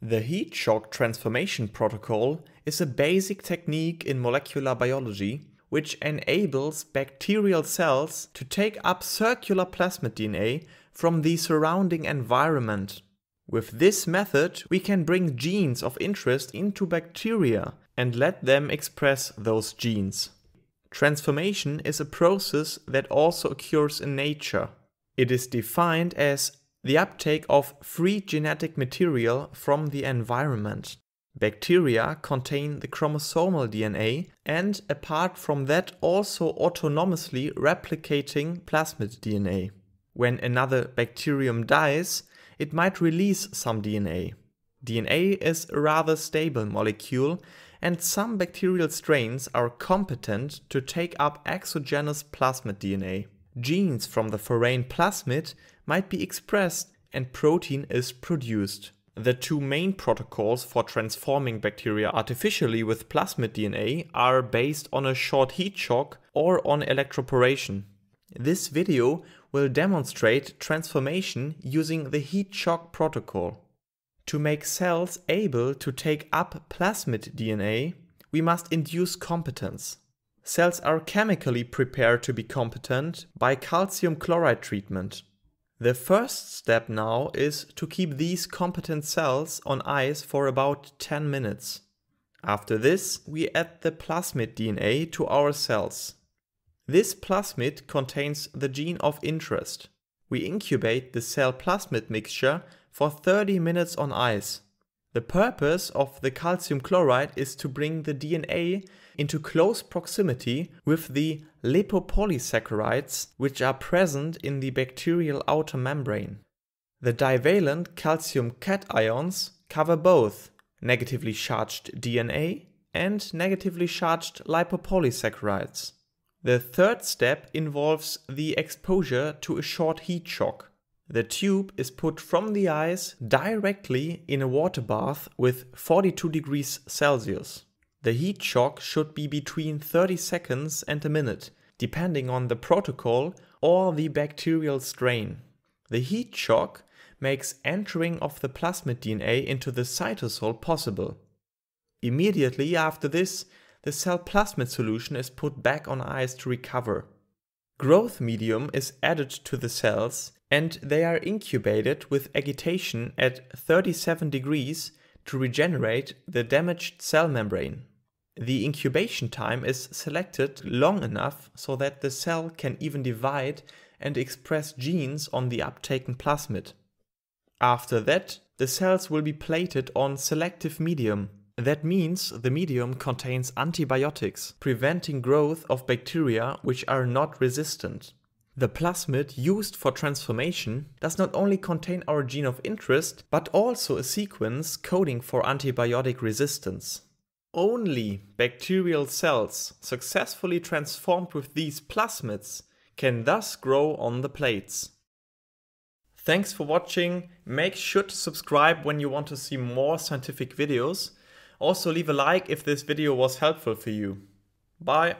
The heat shock transformation protocol is a basic technique in molecular biology which enables bacterial cells to take up circular plasmid DNA from the surrounding environment. With this method, we can bring genes of interest into bacteria and let them express those genes. Transformation is a process that also occurs in nature. It is defined as the uptake of free genetic material from the environment. Bacteria contain the chromosomal DNA and apart from that also autonomously replicating plasmid DNA. When another bacterium dies, it might release some DNA. DNA is a rather stable molecule and some bacterial strains are competent to take up exogenous plasmid DNA. Genes from the foreign plasmid might be expressed and protein is produced. The two main protocols for transforming bacteria artificially with plasmid DNA are based on a short heat shock or on electroporation. This video will demonstrate transformation using the heat shock protocol. To make cells able to take up plasmid DNA, we must induce competence. Cells are chemically prepared to be competent by calcium chloride treatment. The first step now is to keep these competent cells on ice for about 10 minutes. After this, we add the plasmid DNA to our cells. This plasmid contains the gene of interest. We incubate the cell plasmid mixture for 30 minutes on ice. The purpose of the calcium chloride is to bring the DNA into close proximity with the lipopolysaccharides which are present in the bacterial outer membrane. The divalent calcium cations cover both negatively charged DNA and negatively charged lipopolysaccharides. The third step involves the exposure to a short heat shock. The tube is put from the ice directly in a water bath with 42 degrees Celsius. The heat shock should be between 30 seconds and a minute, depending on the protocol or the bacterial strain. The heat shock makes entering of the plasmid DNA into the cytosol possible. Immediately after this, the cell plasmid solution is put back on ice to recover. Growth medium is added to the cells and they are incubated with agitation at 37 degrees to regenerate the damaged cell membrane. The incubation time is selected long enough so that the cell can even divide and express genes on the uptaken plasmid. After that, the cells will be plated on selective medium. That means the medium contains antibiotics, preventing growth of bacteria which are not resistant. The plasmid used for transformation does not only contain our gene of interest, but also a sequence coding for antibiotic resistance. Only bacterial cells successfully transformed with these plasmids can thus grow on the plates. Thanks for watching, make sure to subscribe when you want to see more scientific videos. Also leave a like if this video was helpful for you. Bye!